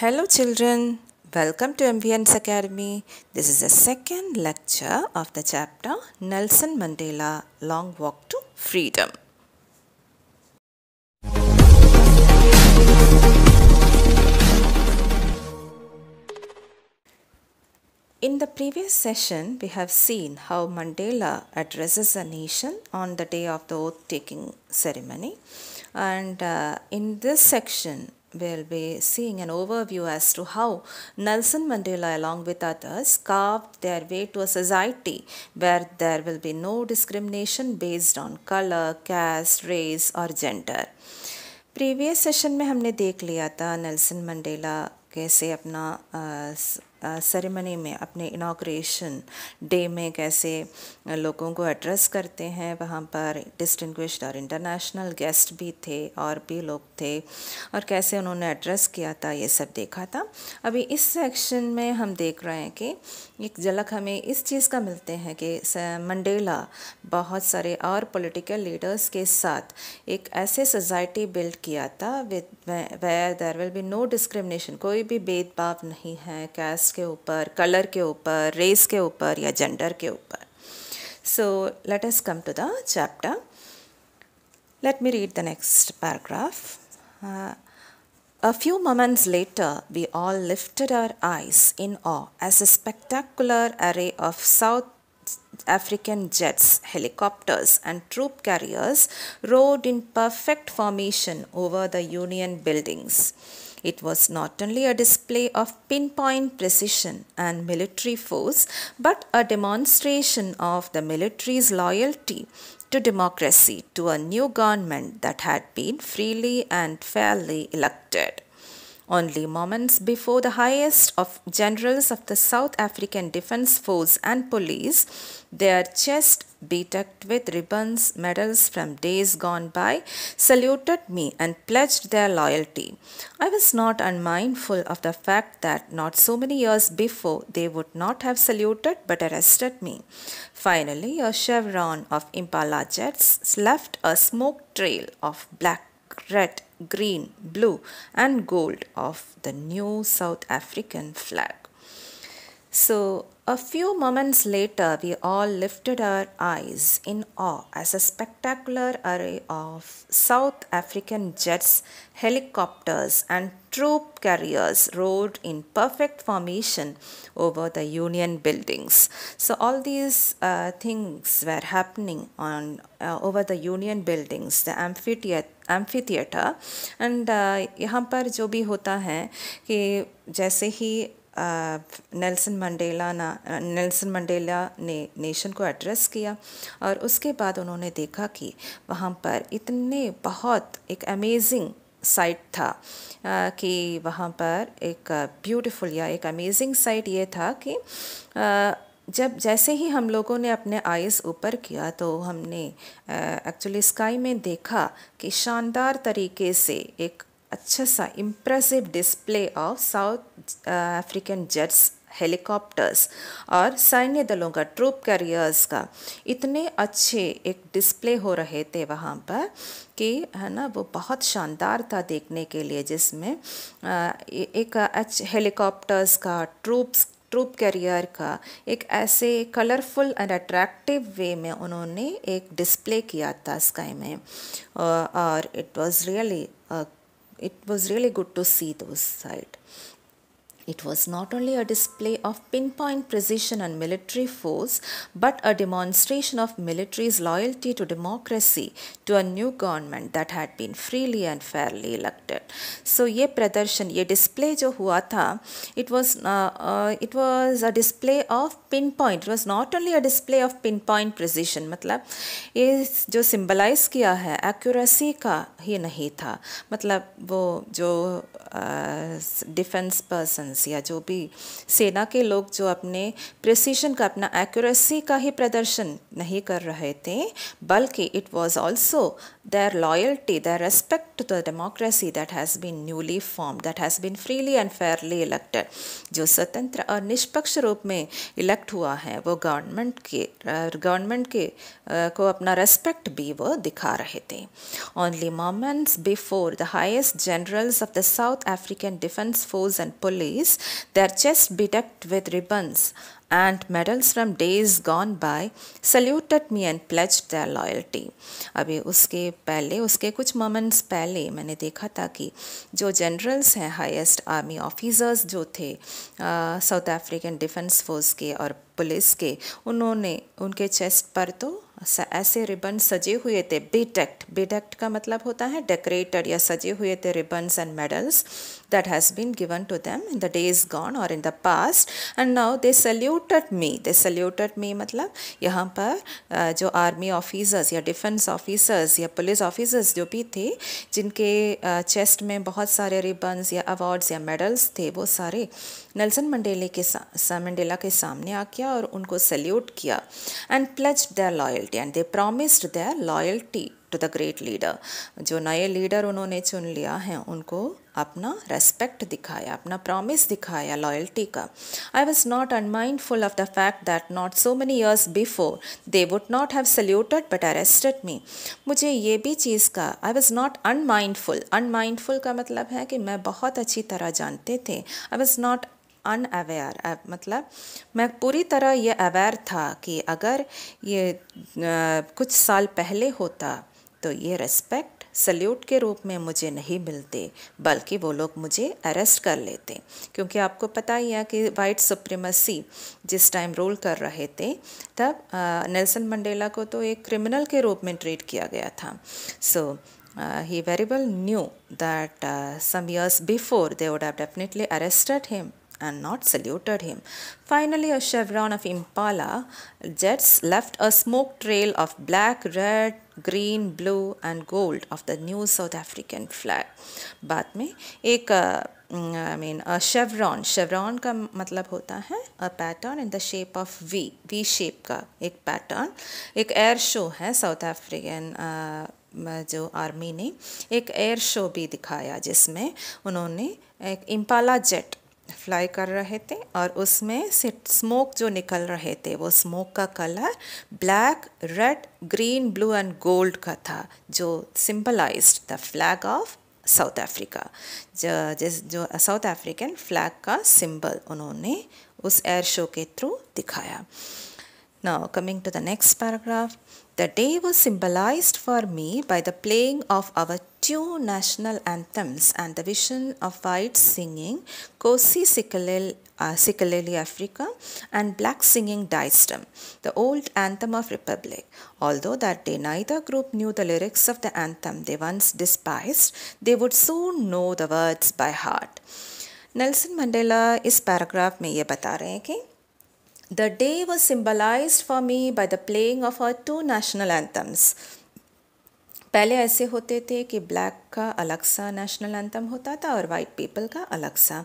Hello children, welcome to MVN's Academy. This is the second lecture of the chapter Nelson Mandela Long Walk to Freedom. In the previous session, we have seen how Mandela addresses a nation on the day of the oath taking ceremony. And uh, in this section, we'll be seeing an overview as to how Nelson Mandela, along with others, carved their way to a society where there will be no discrimination based on color, caste, race, or gender. Previous session में हमने देख लिया था Nelson Mandela कैसे अपना ceremony में अपने inauguration day में कैसे लोगों को एड्रेस करते हैं, वहाँ पर डिस्टिंग्विश्ड और इंटरनेशनल गेस्ट भी थे और भी लोग थे। और कैसे उन्होंने एड्रेस किया था, ये सब देखा था। अभी इस सेक्शन में हम देख रहे हैं कि एक झलक हमें इस चीज़ का मिलते हैं कि मंडेला बहुत सारे और पॉलिटिकल लीडर्स के साथ एक ऐसे सोसाइटी बिल्ड किया था with where there will be no discrimination कोई भी भेदभाव नहीं है कैस्ट के ऊपर कलर के ऊपर रेस के ऊपर या जेंडर के ऊपर so let us come to the chapter let me read the next paragraph. Uh, a few moments later, we all lifted our eyes in awe as a spectacular array of South African jets, helicopters, and troop carriers rode in perfect formation over the Union buildings. It was not only a display of pinpoint precision and military force, but a demonstration of the military's loyalty to democracy, to a new government that had been freely and fairly elected. Only moments before the highest of generals of the South African Defence Force and police, their chest bedecked with ribbons, medals from days gone by, saluted me and pledged their loyalty. I was not unmindful of the fact that not so many years before they would not have saluted but arrested me. Finally, a chevron of Impala jets left a smoke trail of black, red, green, blue, and gold of the new South African flag. So, a few moments later, we all lifted our eyes in awe as a spectacular array of South African jets, helicopters, and troop carriers rode in perfect formation over the Union buildings. So, all these uh, things were happening on uh, over the Union buildings, the amphitheater. Amphi and यहाँ पर जो भी होता है कि जैसे ही Nelson Mandela ना नेल्सन मंडेला ने नेशन को एड्रेस किया और उसके बाद उन्होंने देखा कि वहाँ पर इतने बहुत एक अमेजिंग साइट था कि वहाँ पर एक ब्यूटीफुल या एक अमेजिंग साइट ये था कि जब जैसे ही हम लोगों ने अपने आइज़ ऊपर किया तो हमने एक्चुअली स्काई में देखा कि शानदार तरीके से एक अच्छा सा impressive display of South African jets helicopters और सैन्य दलों का ट्रूप कैरियर्स का। इतने अच्छे एक डिस्प्ले हो रहे थे वहाँ पर कि, है ना, वो बहुत शानदार था देखने के लिए जिसमें एक हेलीकॉप्टर्स का ट्रूप्स ट्रूप कैरियर का एक ऐसे कलरफुल एंड अट्रैक्टिव वे में उन्होंने एक डिस्प्ले किया था स्काई में। और it was really it was really good to see those side. It was not only a display of pinpoint precision and military force, but a demonstration of military's loyalty to democracy, to a new government that had been freely and fairly elected. So ये प्रदर्शन ये display जो हुआ था it was uh, uh, it was a display of pinpoint. It was not only a display of pinpoint precision. मतलब ये जो symbolize किया है accuracy का ही नहीं था मतलब वो जो डिफेंस पर्सन सिविलियंस या जो भी सेना के लोग जो अपने प्रिसीशन का, अपना एक्यूरेसी का ही प्रदर्शन नहीं कर रहे थे, बल्कि it was also their loyalty their respect to the democracy that has been newly form that has been freely and fairly elected जो स्वतंत्र और निष्पक्ष रूप में इलेक्ट हुआ है, वो गवर्नमेंट के गवर्नमेंट के को अपना रेस्पेक्ट भी वो दिखा रहे थे। Only moments before the highest generals of the South African defence force and police their chests bedecked with ribbons and medals from days gone by saluted me and pledged their loyalty अभी उसके पहले उसके कुछ moments पहले मैंने देखा था कि जो जनरल्स हैं हाईएस्ट आर्मी ऑफिसर्स जो थे साउथ अफ्रीकन डिफेंस फोर्स के और पुलिस के उन्होंने उनके चेस्ट पर तो ऐसे रिबन सजे हुए थे बीटेक्ट बीटेक्ट का मतलब होता है डेकोरेटेड या सजे हुए थे ribbons and medals that has been given to them in the days gone और in the past and now they saluted me they saluted me मतलब यहाँ पर जो आर्मी ऑफिसर्स या डिफेंस ऑफिसर्स या पुलिस ऑफिसर्स जो भी थे, जिनके चेस्ट में बहुत सारे रिबन्स या अवार्ड्स या मेडल्स थे, वो सारे नेल्सन मंडेले के सा मंडेला के सामने आ गया और उनको सल्यूट किया। And pledge the their loyalty and they promised their loyalty to the great leader जो नए लीडर उन्होंने चुन लिया है, उनको अपना रेस्पेक्ट दिखाया, अपना प्रॉमिस दिखाया लॉयल्टी का। I was not unmindful of the fact that not so many years before they would not have saluted but arrested me मुझे ये भी चीज़ का I was not unmindful unmindful का मतलब है कि मैं बहुत अच्छी तरह जानते थे। आई वॉज़ नॉट अनअवेयर मतलब मैं पूरी तरह ये अवेयर था कि अगर ये कुछ साल पहले होता तो ये रेस्पेक्ट सल्यूट के रूप में मुझे नहीं मिलते, बल्कि वो लोग मुझे अरेस्ट कर लेते। क्योंकि आपको पता ही है कि वाइट सुप्रीमसी जिस टाइम रूल कर रहे थे, तब नेल्सन मंडेला को तो एक क्रिमिनल के रूप में ट्रीट किया गया था। So he very well knew that some years before they would have definitely arrested him and not saluted him. Finally, a chevron of Impala jets left a smoke trail of black, red, green, blue and gold of the new South African flag. बाद में एक I mean chevron chevron का मतलब होता है a pattern in the shape of V V shape का एक pattern एक एयर शो है साउथ अफ्रीकन जो आर्मी ने एक एयर शो भी दिखाया जिसमें उन्होंने एक इम्पाला जेट फ्लाई कर रहे थे और उसमें से स्मोक जो निकल रहे थे वो स्मोक का colour black red green blue and gold का था जो symbolised the flag of South Africa जिस जो साउथ अफ्रीकन फ्लैग का सिंबल उन्होंने उस एयर शो के थ्रू दिखाया. Now, coming to the next paragraph, the day was symbolized for me by the playing of our two national anthems and the vision of whites singing Kosi Sikelel, uh, Sikeleli Africa and black singing Daistam, the old anthem of Republic. Although that day neither group knew the lyrics of the anthem they once despised, they would soon know the words by heart. Nelson Mandela इस paragraph में ये बता रहे हैं कि The day was symbolized for me by the playing of our two national anthems. पहले ऐसे होते थे कि ब्लैक का अलग सा नेशनल एंथम होता था और वाइट पीपल का अलग सा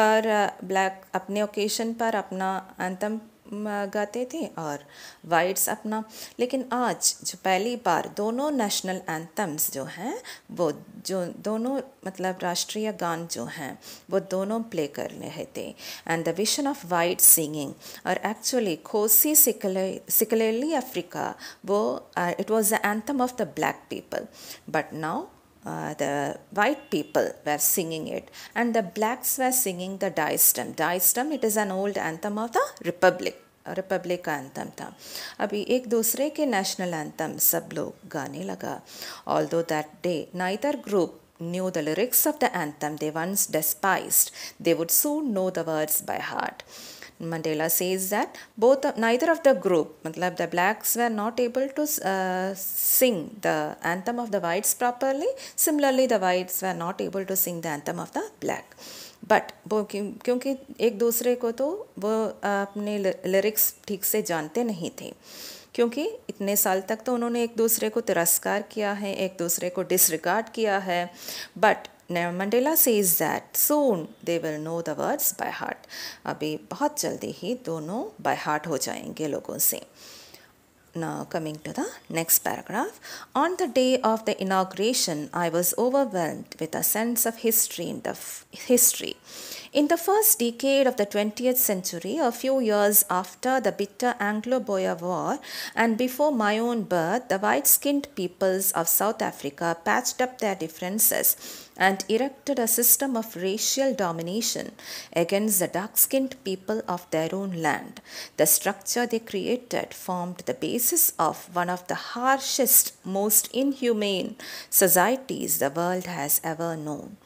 और ब्लैक अपने ओकेशन पर अपना एंथम गाते थे और वाइट्स अपना लेकिन आज जो पहली बार दोनों नेशनल एंथम्स जो हैं वो जो दोनों मतलब राष्ट्रीय गान जो हैं वो दोनों प्ले कर रहे थे and the vision of white singing और एक्चुअली खोसी सिकलेली अफ्रीका वो it was the anthem of the black people but now uh, the white people were singing it and the blacks were singing the Daistam. Daistam, it is an old anthem of the Republic. Republic का anthem था अभी एक दूसरे के national anthem सब लोग गाने लगा although that day neither group knew the lyrics of the anthem they once despised, they would soon know the words by heart. Mandela says that both neither of the group, matlab the blacks were not able to uh, sing the anthem of the whites properly. Similarly, the whites were not able to sing the anthem of the black. But वो क्योंकि एक दूसरे को तो वो अपने lyrics ठीक से जानते नहीं थे। क्योंकि इतने साल तक तो उन्होंने एक दूसरे को तिरस्कार किया है, एक दूसरे को डिसरिगार्ड किया है। But Mandela says that soon they will know the words by heart अभी बहुत जल्दी ही दोनों बाय हार्ट हो जाएँगे लोगों से। Now, coming to the next paragraph. On the day of the inauguration, I was overwhelmed with a sense of history in the history. In the first decade of the 20th century, a few years after the bitter Anglo Boer War and before my own birth, the white skinned peoples of South Africa patched up their differences and erected a system of racial domination against the dark skinned people of their own land. The structure they created formed the basis of one of the harshest, most inhumane societies the world has ever known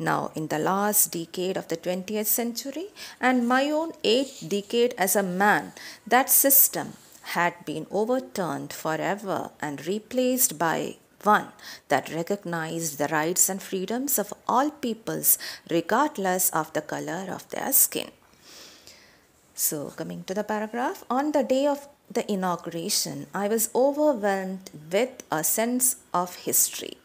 now in the last decade of the 20th century and my own eighth decade as a man, that system had been overturned forever and replaced by one that recognized the rights and freedoms of all peoples regardless of the color of their skin. So, coming to the paragraph, on the day of the inauguration, I was overwhelmed with a sense of history.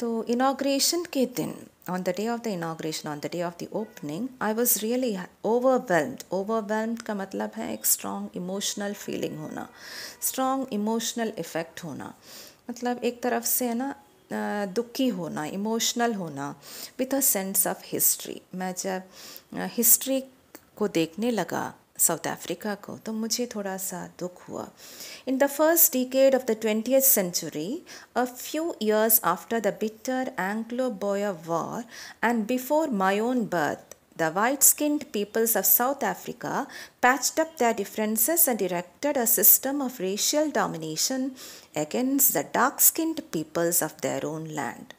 तो inauguration के दिन on the day of the inauguration, on the day of the opening, I was really overwhelmed. Overwhelmed का मतलब है एक strong emotional feeling होना, strong emotional effect होना. मतलब एक तरफ़ से है ना दुखी होना इमोशनल होना with a sense of history मैं जब हिस्ट्री को देखने लगा साउथ अफ्रीका को तो मुझे थोड़ा सा दुख हुआ in the first decade of the twenty century a few years after the bitter Anglo Boer war and before my own birth The white skinned peoples of South Africa patched up their differences and erected a system of racial domination against the dark skinned peoples of their own land.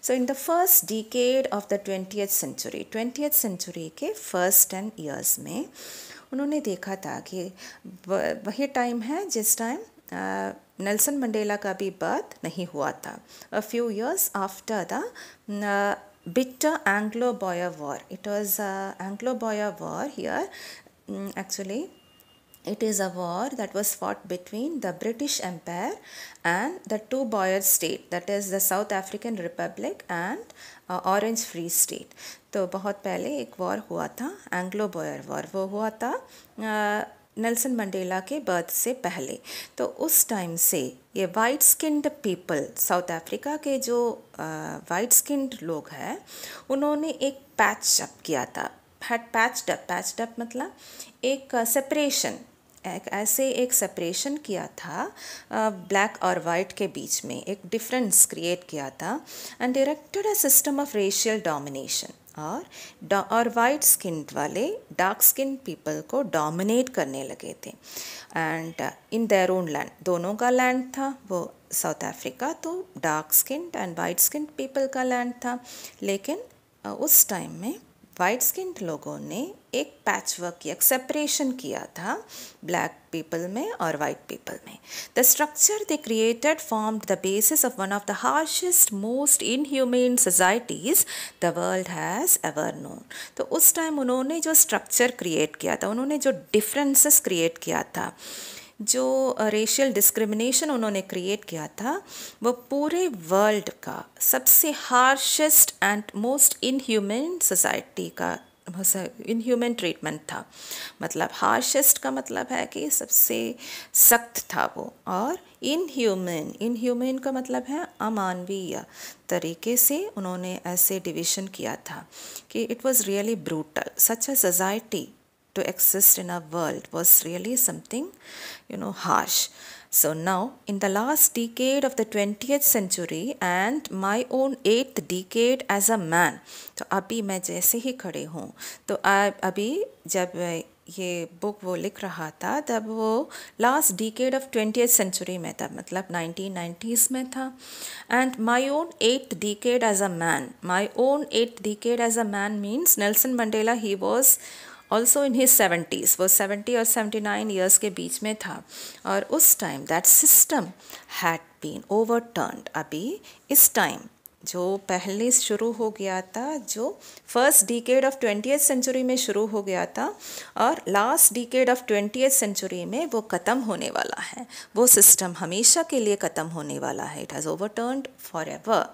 So, in the first decade of the 20th century, 20th century के first 10 years में उन्होंने देखा था कि वही time है जिस time Nelson Mandela का भी बर्थ नहीं हुआ था। A few years after the bit Anglo Boer war it was Anglo Boer war here actually it is a war that was fought between the British Empire and the two Boer state that is the South African Republic and Orange Free State तो बहुत पहले एक war हुआ था Anglo Boyer war वो हुआ था Nelson Mandela के बर्थ से पहले। तो उस टाइम से ये white skinned people South Africa के जो वाइट स्किन्ड लोग हैं, उन्होंने एक पैच अप किया था। Had patched up patched up मतलब एक सेपरेशन एक ऐसे एक सेपरेशन किया था ब्लैक और वाइट के बीच में, एक डिफरेंस क्रिएट किया था। And directed a system of racial domination और और वाइट स्किन वाले डार्क स्किन पीपल को डोमिनेट करने लगे थे। And in their own land दोनों का लैंड था, वो साउथ अफ्रीका तो dark skin and white skin people का लैंड था। लेकिन उस टाइम में वाइट स्किन लोगों ने एक पैच वर्क किया सेपरेशन किया था ब्लैक पीपल में और वाइट पीपल में। The structure they created form the basis of one of the harshest most inhumane societies the world has ever known तो उस टाइम उन्होंने जो स्ट्रक्चर क्रिएट किया था, उन्होंने जो डिफरेंसेस क्रिएट किया था, जो रेशियल डिस्क्रिमिनेशन उन्होंने क्रिएट किया था, वो पूरे वर्ल्ड का सबसे harshest and most inhuman society का इनह्यूमन ट्रीटमेंट था। मतलब हार्शेस्ट का मतलब है कि सबसे सख्त था वो। और इनह्यूमन इनह्यूमन का मतलब है अमानवीय तरीके से उन्होंने ऐसे डिवीज़न किया था कि it was really brutal such a society to exist in a world was really something, you know harsh. So now, in the last decade of the 20th century and my own eighth decade as a man, तो अभी मैं जैसे ही खड़े हूँ तो अभी जब ये बुक वो लिख रहा था तब वो last decade of twenty century में था मतलब नाइनटीन नाइन्टीज़ में था। And my own eight decade as a man my own eight decade as a man means Nelson Mandela he was also in his seventies वो seventy और seventy nine years के बीच में था। और उस time that system had been overturned अभी इस टाइम जो पहले शुरू हो गया था, जो first decade of twenty century में शुरू हो गया था और last decade of twenty century में वो ख़त्म होने वाला है। वो सिस्टम हमेशा के लिए ख़त्म होने वाला है। It has overturned for ever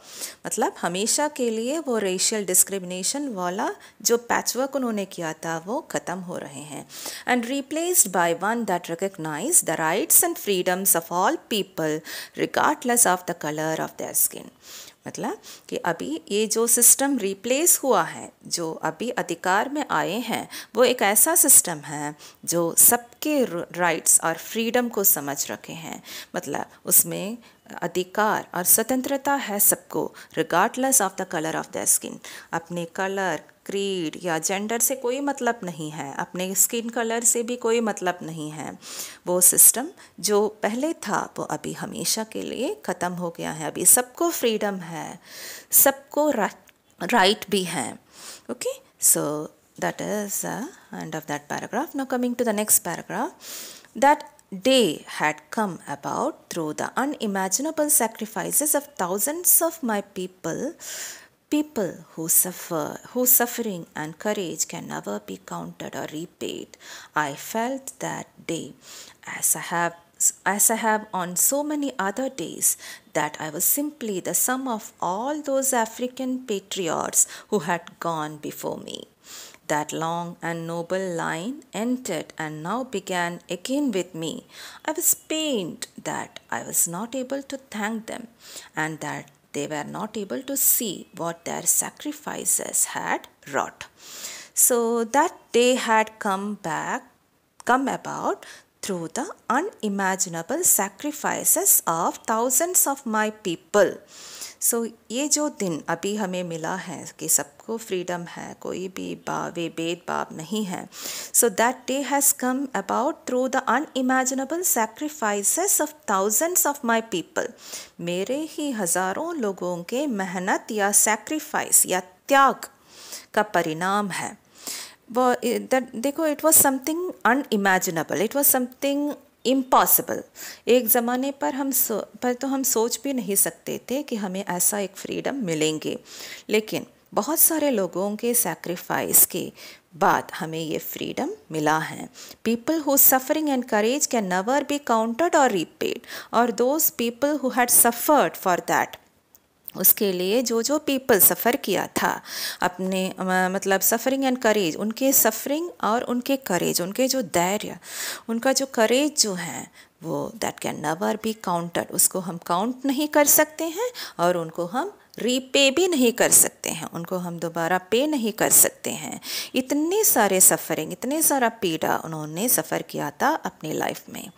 मतलब हमेशा के लिए वो रेशियल डिस्क्रिमिनेशन वाला जो पैचवर्क उन्होंने किया था, वो ख़त्म हो रहे हैं। And replaced by one that recognise the rights and freedoms of all people regardless of the colour of their skin मतलब कि अभी ये जो सिस्टम रिप्लेस हुआ है, जो अभी अधिकार में आए हैं, वो एक ऐसा सिस्टम है जो सबके राइट्स और फ्रीडम को समझ रखे हैं। मतलब उसमें अधिकार और स्वतंत्रता है सबको regardless of the colour of the skin अपने कलर क्रीड या जेंडर से कोई मतलब नहीं है, अपने स्किन कलर से भी कोई मतलब नहीं है। वो सिस्टम जो पहले था, वो अभी हमेशा के लिए ख़त्म हो गया है। अभी सबको फ्रीडम है, सबको राइट भी है। Okay so that is end of that paragraph now coming to the next paragraph that day had come about through the unimaginable sacrifices of thousands of my people people who suffer, whose suffering and courage can never be counted or repaid. I felt that day, as I have as I have on so many other days, that I was simply the sum of all those African patriots who had gone before me. That long and noble line ended and now began again with me. I was pained that I was not able to thank them and that they were not able to see what their sacrifices had wrought. So that day had come back, come about through the unimaginable sacrifices of thousands of my people. So so, ये जो दिन अभी हमें मिला है कि सबको freedom है कोई भी बावे भेदभाव नहीं है so that day has come about through the unimaginable sacrifices of thousands of my people मेरे ही हज़ारों लोगों के मेहनत या सेक्रीफाइस या त्याग का परिणाम है। वो दैट देखो it was something unimaginable it was something impossible एक ज़माने पर हम सो, पर तो हम सोच भी नहीं सकते थे कि हमें ऐसा एक फ्रीडम मिलेंगे। लेकिन बहुत सारे लोगों के सेक्रीफाइस के बाद हमें ये फ्रीडम मिला है। People who suffering and courage can never be counted और रिपेड और those people who had suffered for that उसके लिए जो जो पीपल सफ़र किया था, अपने मतलब सफ़रिंग एंड करेज उनके सफ़रिंग और उनके करेज उनके जो धैर्य, उनका जो करेज जो है, वो that can never be counted उसको हम काउंट नहीं कर सकते हैं और उनको हम रीपे भी नहीं कर सकते हैं। उनको हम दोबारा पे नहीं कर सकते हैं। इतने सारे सफ़रिंग इतने सारा पीड़ा उन्होंने सफ़र किया था अपनी लाइफ में।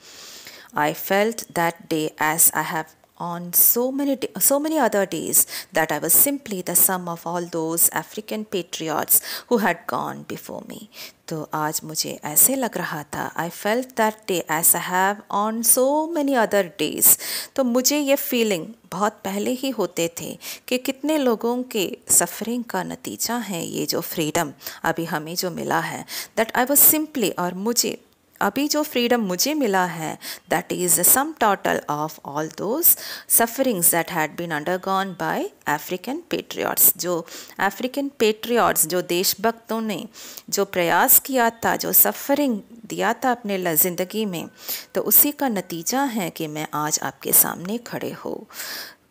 I felt that day as I have on so many so many other days that I was simply the sum of all those African patriots who had gone before me. तो आज मुझे ऐसे लग रहा था I felt that day as I have on so many other days तो मुझे ये फीलिंग बहुत पहले ही होते थे कि कितने लोगों के सफरिंग का नतीजा है ये जो फ्रीडम अभी हमें जो मिला है दैट आई वॉज़ सिंपली और मुझे अभी जो फ्रीडम मुझे मिला है that is sum total of all those sufferings that had been undergone by African patriots जो अफ्रीकन पेट्रियाट्स जो देशभक्तों ने जो प्रयास किया था, जो सफरिंग दिया था अपने ज़िंदगी में तो उसी का नतीजा है कि मैं आज आपके सामने खड़े हो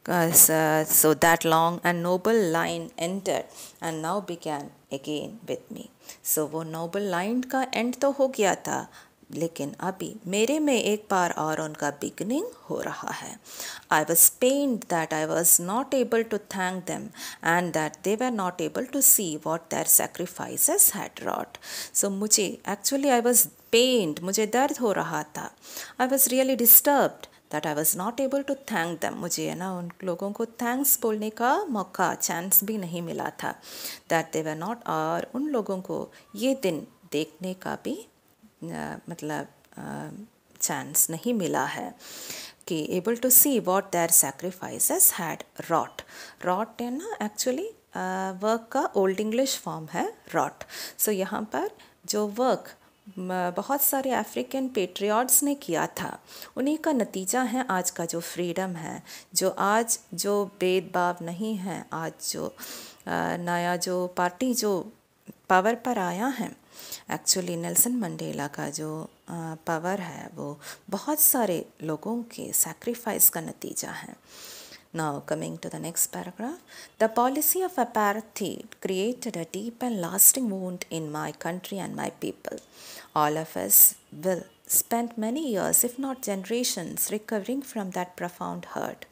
so that long and noble line ended and now began again with me. so वो noble line का end तो हो गया था लेकिन अभी मेरे में एक बार और उनका बिगनिंग हो रहा है। I was pained that I was not able to thank them and that they were not able to see what their sacrifices had wrought so मुझे एक्चुअली आई वॉज़ पेन्ड मुझे दर्द हो रहा था। I was really disturbed that I was not able to thank them मुझे, है ना, उन लोगों को थैंक्स बोलने का मौका चांस भी नहीं मिला था। दैट दे वर नॉट और उन लोगों को ये दिन देखने का भी मतलब चांस नहीं मिला है कि able to see what their sacrifices had wrought wrought है ना एक्चुअली वर्क का ओल्ड इंग्लिश फॉर्म है रॉट सो यहाँ पर जो वर्क बहुत सारे अफ्रीकन पेट्रियाट्स ने किया था, उन्हीं का नतीजा है आज का जो फ्रीडम है, जो आज जो भेदभाव नहीं है, आज जो नया जो पार्टी जो पावर पर आया है एक्चुअली नेल्सन मंडेला का जो पावर है, वो बहुत सारे लोगों के सेक्रीफाइस का नतीजा है। Now coming to the next paragraph the policy of a apartheid created a deep and lasting wound in my country and my people all of us will spend many years if not generation recovering from that profound hurt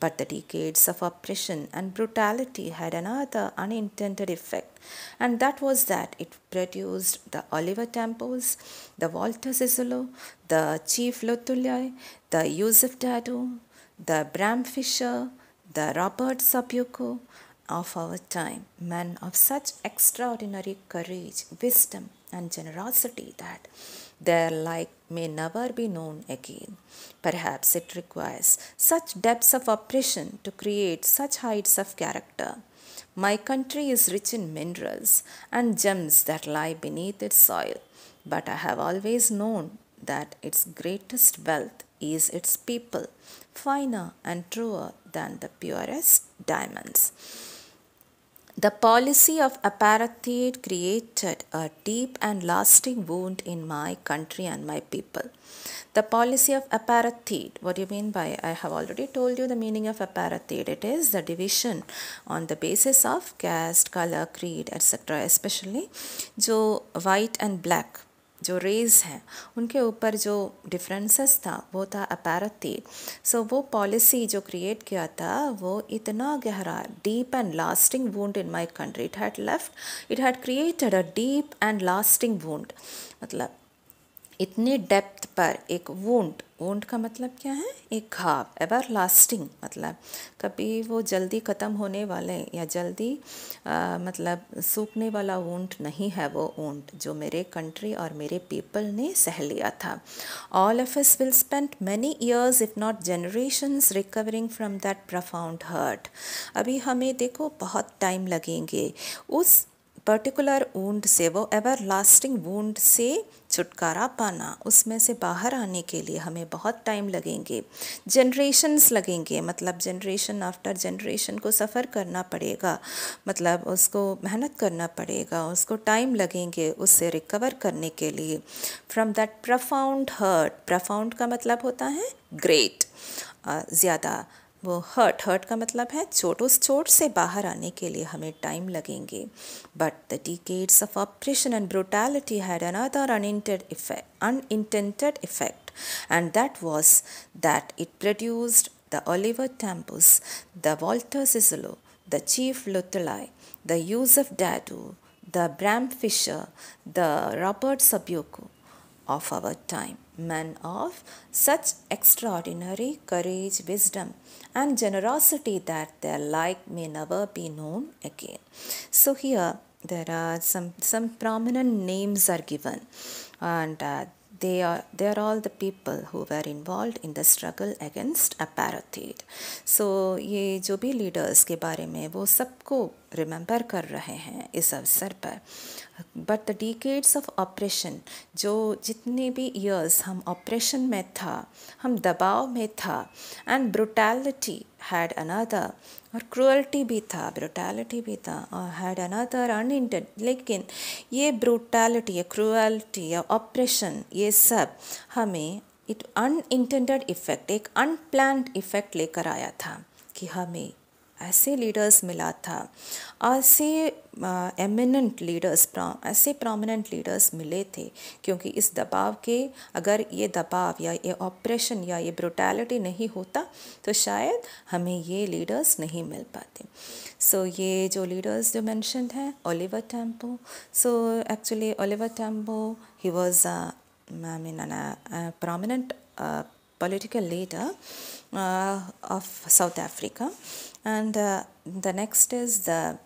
But the decades of oppression and brutality had another unintended effect, and that was that it produced the Oliver Tampos, the Walter Zizolo, the Chief Lotulai, the Yusuf Dadu, the Bram Fisher, the Robert Sabuko of our time, men of such extraordinary courage, wisdom, and generosity that their like may never be known again. Perhaps it requires such depths of oppression to create such heights of character. My country is rich in minerals and gems that lie beneath its soil, but I have always known that its greatest wealth is its people, finer and truer than the purest diamonds. The policy of apartheid created a deep and lasting wound in my country and my people. The policy of apartheid, what do you mean by? I have already told you the meaning of apartheid. It is the division on the basis of caste, color, creed, etc. Especially जो white and black जो raise हैं, उनके ऊपर जो differences था, वो था apartheid सो वो पॉलिसी जो क्रिएट किया था, वो इतना गहरा deep and lasting wound in my country it had left it had created a deep and lasting wound मतलब इतने डेप्थ पर एक वूंड वूंड का मतलब क्या है? एक घाव एवर लास्टिंग मतलब। कभी वो जल्दी ख़त्म होने वाले या जल्दी आ, मतलब सूखने वाला वूंड नहीं है वो वूंड जो मेरे कंट्री और मेरे पीपल ने सह लिया था। All of us will spend many years if not generations recovering from that profound hurt अभी हमें देखो बहुत टाइम लगेंगे। उस पर्टिकुलर वूंड से वो एवर लास्टिंग वूंड से छुटकारा पाना, उसमें से बाहर आने के लिए हमें बहुत टाइम लगेंगे। जनरेशन्स लगेंगे मतलब जनरेशन आफ्टर जनरेशन को सफ़र करना पड़ेगा मतलब उसको मेहनत करना पड़ेगा, उसको टाइम लगेंगे उससे रिकवर करने के लिए। From that profound hurt profound का मतलब होता है ग्रेट ज़्यादा। वो हर्ट हर्ट का मतलब है चोट उस चोट से बाहर आने के लिए हमें टाइम लगेंगे। But the decades of operation and brutality had another unintended effect unintended effect and that was that it produced the Oliver Tambo the Walter Sisulu the chief Luthuli the Yusuf Dadoo the Bram Fischer the Robert Sobukwe of our time, men of such extraordinary courage, wisdom, and generosity that their like may never be known again. So here there are some some prominent names are given and uh, they are they are all the people who were involved in the struggle against apartheid so ये जो भी leaders के बारे में वो सबको remember कर रहे हैं इस अवसर पर but the decades of operation जो जितने भी ईयर्स हम ऑपरेशन में था, हम दबाव में था एंड ब्रुटैलिटी हैड अनादर और क्रूअल्टी भी था ब्रुटैलिटी भी था, और हैड अनादर अनइंटेड लेकिन ये ब्रुटैलिटी या क्रूअल्टी या ऑपरेशन ये सब हमें इट अनइंटेंडेड इफ़ेक्ट एक अनप्लान्ड इफ़ेक्ट लेकर आया था कि हमें ऐसे लीडर्स मिला था। ऐसे एमिनेंट लीडर्स ऐसे प्रोमिनेंट लीडर्स मिले थे क्योंकि इस दबाव के अगर ये दबाव या ये ऑपरेशन या ये ब्रोटैलिटी नहीं होता तो शायद हमें ये लीडर्स नहीं मिल पाते। सो so, ये जो लीडर्स जो मैंशन हैं Oliver Tambo so actually Oliver Tambo he was I mean prominent political leader uh, of South Africa and uh, the next is the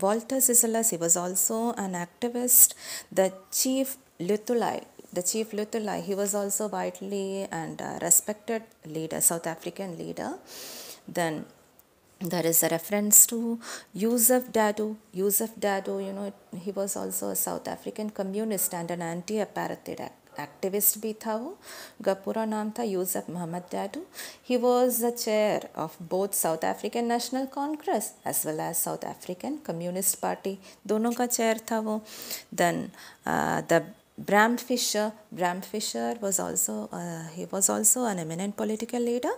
Walter Zizelas, he was also an activist. The chief Lutulai, the chief Lutulai, he was also widely and uh, respected leader, South African leader. Then there is a reference to Yusuf Dadu. Yusuf Dadu, you know, he was also a South African communist and an anti-apartheid activist activist भी था वो। गपूरा नाम था, Yusuf Mohammed Dadoo. He was the chair of both South African National Congress as well as South African Communist Party दोनों का chair था वो। Then the Bram Fischer Bram Fischer was also he was also an eminent political leader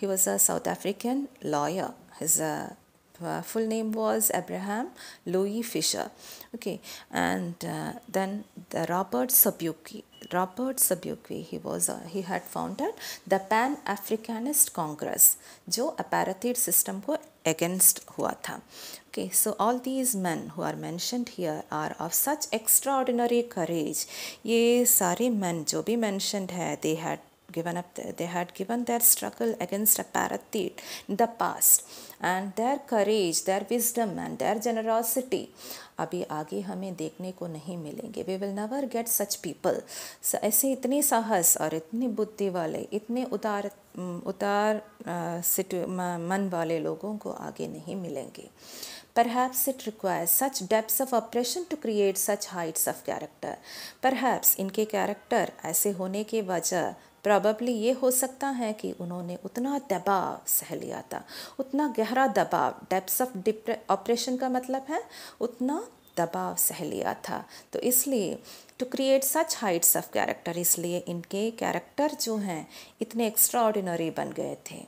he was a South African lawyer his a full name was Abraham Louis Fischer okay and then the Robert Sobukwe Robert Sobukwe. He was uh, he had founded the Pan Africanist Congress, जो apartheid system को against हुआ था. Okay, so all these men who are mentioned here are of such extraordinary courage. ये सारे men जो भी mentioned है, they had given up, they had given their struggle against apartheid in the past, and their courage, their wisdom, and their generosity अभी आगे हमें देखने को नहीं मिलेंगे। We will never get such people ऐसे इतने साहस और इतनी बुद्धि वाले, इतने उतार उतार मन वाले लोगों को आगे नहीं मिलेंगे। Perhaps it requires such depths of oppression to create such heights of character. Perhaps इनके character ऐसे होने ke वजह प्रॉबली ये हो सकता है कि उन्होंने उतना दबाव सह लिया था उतना गहरा दबाव डेप्स ऑफ़ ऑपरेशन का मतलब है उतना दबाव सह लिया था तो इसलिए to create such heights of character इसलिए इनके कैरेक्टर जो हैं, इतने एक्स्ट्रा बन गए थे।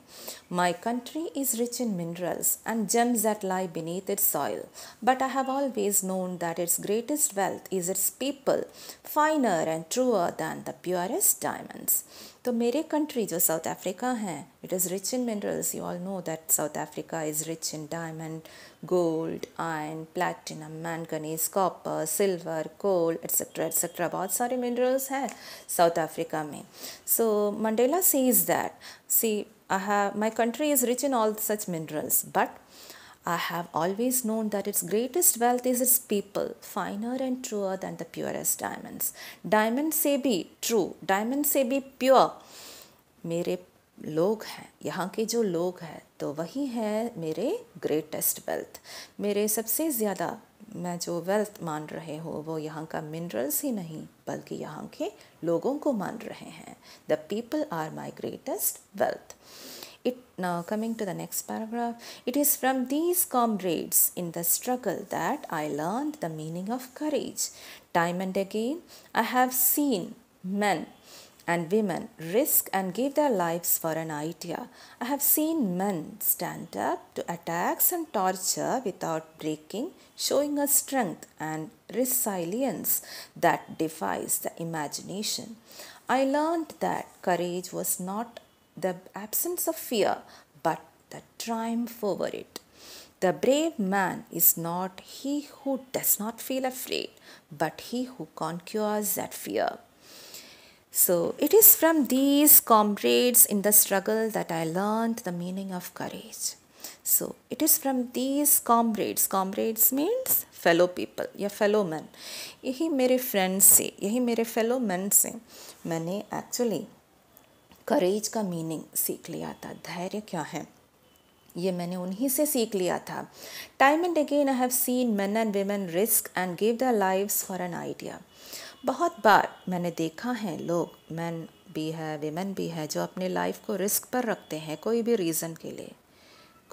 My country is rich in minerals and gems that lie beneath its soil but I have always known that its greatest wealth is its people finer and truer than the purest diamonds तो मेरे country जो South Africa है it is rich in minerals you all know that South Africa is rich in diamond gold iron platinum manganese copper silver coal etcetera etcetera etcetera बहुत सारे minerals हैं South Africa में। So Mandela see is that see I have my country is rich in all such minerals but I have always known that its greatest wealth is its people finer and truer than the purest diamond diamond से भी true diamond से भी pure मेरे लोग हैं, यहाँ के जो लोग हैं तो वही है मेरे ग्रेटेस्ट वेल्थ मेरे सबसे ज़्यादा मैं जो वेल्थ मान रहे हो, वो यहाँ का मिनरल्स ही नहीं, बल्कि यहाँ के लोगों को मान रहे हैं। The people are my greatest wealth it coming to the next paragraph it is from these comrades in the struggle that I learn the meaning of courage time and again I have seen man and women risk and give the life for an idea I have seen man stand up to attacks and torture without breaking showing a strength and resilience that defies the imagination. I learned that courage was not the absence of fear, but the triumph over it. The brave man is not he who does not feel afraid, but he who conquers that fear. So, it is from these comrades in the struggle that I learned the meaning of courage. So, it is from these comrades, comrades means fellow people या fellow men. यही मेरे friends से यही मेरे fellow man से मैंने actually करेज का meaning सीख लिया था धैर्य क्या है ये मैंने उन्हीं से सीख लिया था time and again I have seen men and women risk and give the lives for an idea बहुत बार मैंने देखा है लोग मैन भी है वेमेन भी है जो अपने लाइफ को रिस्क पर रखते हैं कोई भी रीज़न के लिए।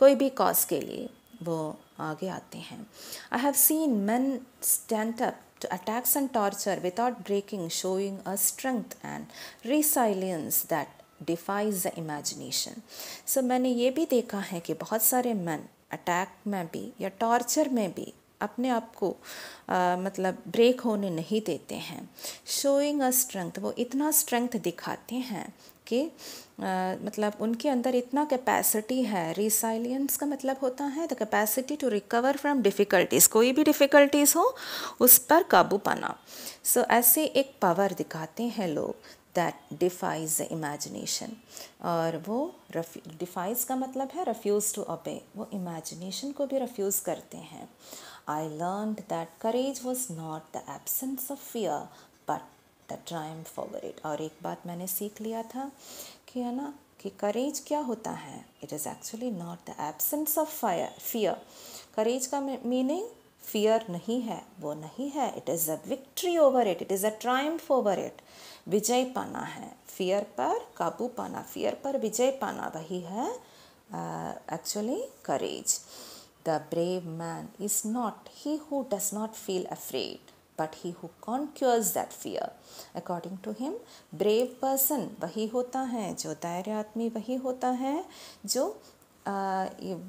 कोई भी कॉज के लिए वो आगे आते हैं I have seen man stand up to attacks and torture without breaking, showing a strength and resilience that defies the imagination. So मैंने ये भी देखा है कि बहुत सारे मैन अटैक में भी या टॉर्चर में भी अपने आप को मतलब ब्रेक होने नहीं देते हैं शोइंग अ स्ट्रेंथ वो इतना स्ट्रेंथ दिखाते हैं कि मतलब उनके अंदर इतना कैपेसिटी है रिसाइलियंस का मतलब होता है the capacity to recover from difficulties कोई भी डिफ़िकल्टीज़ हो उस पर काबू पाना। सो so, ऐसे एक पावर दिखाते हैं लोग दैट डिफाइज द इमेजिनेशन और वो डिफाइज का मतलब है रफ्यूज़ टू ओबे वो इमेजिनेशन को भी रफ्यूज़ करते हैं। I learned that courage was not the absence of fear but the triumph over it. और एक बात मैंने सीख लिया था कि है ना कि करेज क्या होता है? It is actually not the absence of fire fear courage का मीनिंग फियर नहीं है, वो नहीं है. It is a victory over it it is a triumph over it विजय पाना है. फियर पर काबू पाना. फियर पर विजय पाना वही है actually courage the brave man is not he who does not feel afraid but he who conquers that fear according to him brave person वही होता है जो धैर्य आदमी वही होता है जो आ,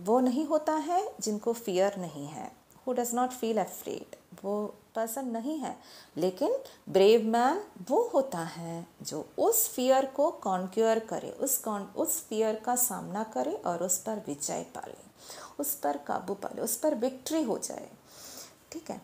वो नहीं होता है जिनको फियर नहीं है. Who does not feel afraid वो पर्सन नहीं है. लेकिन ब्रेव मैन वो होता है जो उस फियर को कॉन्क्योर करे उस कॉन उस फियर का सामना करे और उस पर विजय पाले उस पर काबू पाले उस पर विक्ट्री हो जाए. ठीक है?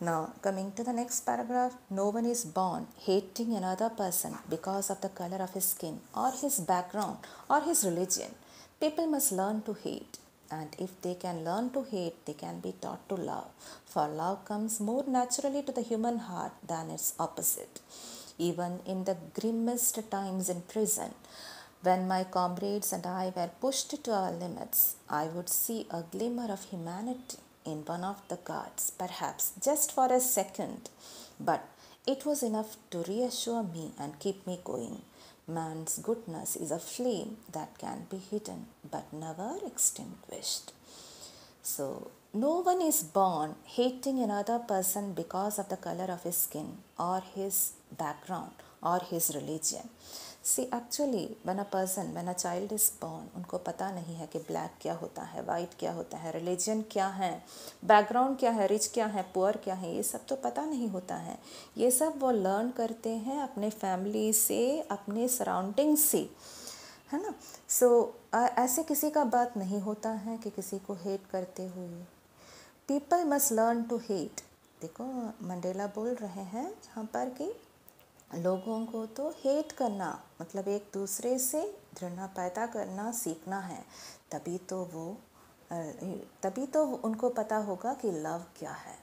Now, coming to the next paragraph, no one is born hating another person because of the color of his skin or his background or his religion. People must learn to hate. And if they can learn to hate, they can be taught to love. For love comes more naturally to the human heart than its opposite. Even in the grimmest times in prison, when my comrades and I were pushed to our limits, I would see a glimmer of humanity in one of the guards, perhaps just for a second. But it was enough to reassure me and keep me going. Man's goodness is a flame that can be hidden but never extinguished. So, no one is born hating another person because of the color of his skin or his background or his religion. See actually one a person one a child is born उनको पता नहीं है कि black क्या होता है white क्या होता है रिलीजन क्या है बैकग्राउंड क्या है रिच क्या है पुअर क्या है ये सब तो पता नहीं होता है। ये सब वो लर्न करते हैं अपने फैमिली से अपने सराउंडिंग से है ना? सो so, ऐसे किसी का बात नहीं होता है कि किसी को हेट करते हुए। People must learn to hate देखो मंडेला बोल रहे हैं यहाँ पर कि लोगों को तो हेट करना मतलब एक दूसरे से घृणा पैदा करना सीखना है, तभी तो वो तभी तो उनको पता होगा कि लव क्या है।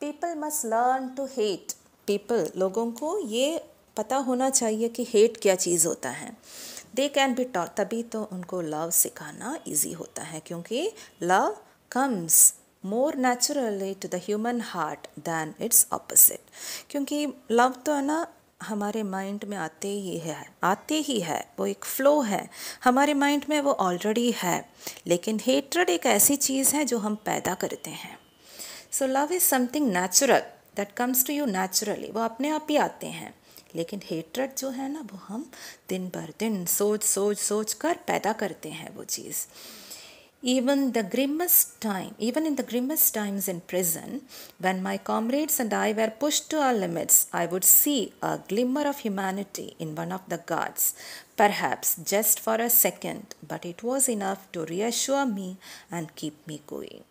People must learn to hate people लोगों को ये पता होना चाहिए कि हेट क्या चीज़ होता है। दे कैन बी टॉट तभी तो उनको लव सिखाना इजी होता है, क्योंकि love comes more naturally to the human heart than its opposite क्योंकि लव तो है ना हमारे माइंड में आते ही है, आते ही है, वो एक फ़्लो है। हमारे माइंड में वो ऑलरेडी है, लेकिन हेट्रेड एक ऐसी चीज़ है जो हम पैदा करते हैं। So love is something natural that comes to you naturally वो अपने आप ही आते हैं। लेकिन हेट्रेड जो है ना, वो हम दिन भर दिन सोच सोच सोच कर पैदा करते हैं वो चीज़। Even the grimmest time, even in the grimmest times in prison, when my comrades and I were pushed to our limits, I would see a glimmer of humanity in one of the guards, perhaps just for a second, but it was enough to reassure me and keep me going.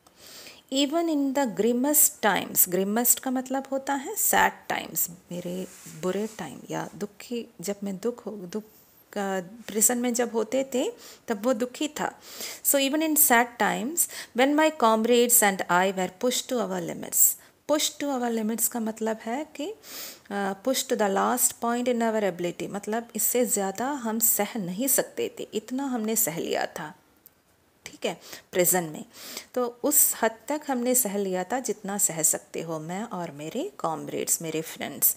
Even in the grimmest times grimmest का मतलब होता है sad times मेरे बुरे time या दुखी जब मैं दुख हो दुख प्रिसन में जब होते थे, तब वो दुखी था। So even in sad times when my comrades and I were push to our limits push to our limits का मतलब है कि push to the last point in our ability मतलब इससे ज़्यादा हम सह नहीं सकते थे, इतना हमने सह लिया था। ठीक है? प्रेजेंट में। तो उस हद तक हमने सह लिया था जितना सह सकते हो मैं और मेरे कॉमरेड्स मेरे फ्रेंड्स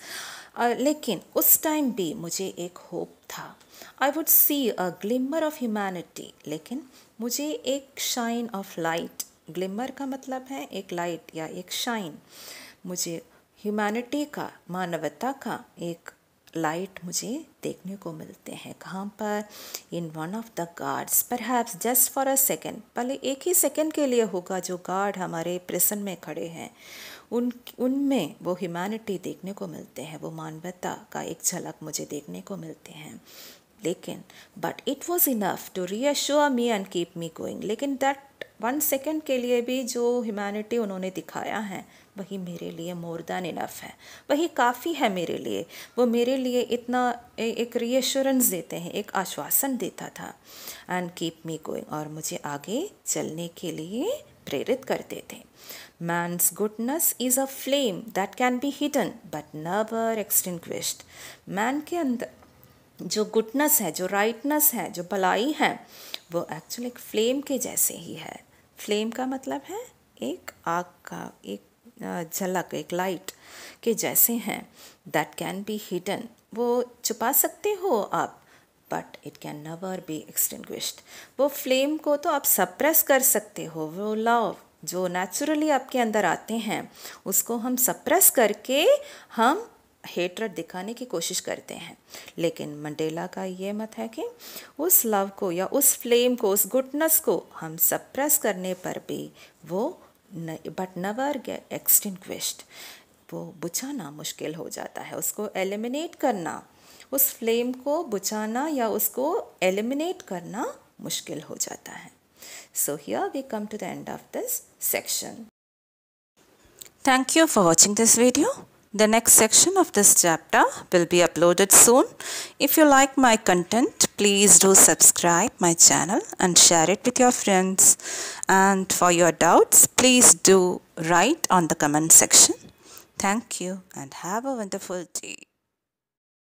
लेकिन उस टाइम भी मुझे एक होप था। I would see a glimmer of humanity लेकिन मुझे एक शाइन ऑफ़ लाइट ग्लिमर का मतलब है एक लाइट या एक शाइन मुझे ह्यूमैनिटी का, मानवता का एक लाइट मुझे देखने को मिलते हैं कहाँ पर? In one of the guards पर जस्ट फॉर अ सेकेंड पहले एक ही सेकेंड के लिए होगा जो गार्ड हमारे प्रेसन में खड़े हैं। उन, उनमें वो ह्यूमैनिटी देखने को मिलते हैं, वो मानवता का एक झलक मुझे देखने को मिलते हैं। लेकिन but it was enough to reassure me and keep me going लेकिन दैट वन सेकेंड के लिए भी जो ह्यूमैनिटी उन्होंने दिखाया है वही मेरे लिए मोर देन इनफ है। वही काफ़ी है मेरे लिए। वो मेरे लिए इतना ए, एक रीएश्योरेंस देते हैं एक आश्वासन देता था। एंड कीप मी गोइंग और मुझे आगे चलने के लिए प्रेरित करते थे Man's goodness is a flame that can be hidden but never extinguished. Man के अंदर जो गुडनेस है, जो राइटनेस है, जो भलाई है, वो एक्चुअली एक फ्लेम के जैसे ही है। फ्लेम का मतलब है एक आग का, एक झलक, एक लाइट के जैसे हैं। दैट कैन बी हिडन वो छुपा सकते हो आप but it can never be extinguished वो फ्लेम को तो आप सप्रेस कर सकते हो। वो लव जो नेचुरली आपके अंदर आते हैं, उसको हम सप्रेस करके हम हेटरेट दिखाने की कोशिश करते हैं। लेकिन मंडेला का ये मत है कि उस लव को या उस फ्लेम को, उस गुडनेस को हम सप्रेस करने पर भी वो बट नवर गेट एक्सटिंग्विश्ड वो बुझाना मुश्किल हो जाता है। उसको एलिमिनेट करना, उस फ्लेम को बुझाना या उसको एलिमिनेट करना मुश्किल हो जाता है। So here we come to the end of this section thank you for watching this video The next section of this chapter will be uploaded soon. If you like my content, please do subscribe my channel and share it with your friends. And for your doubts, please do write on the comment section. Thank you and have a wonderful day.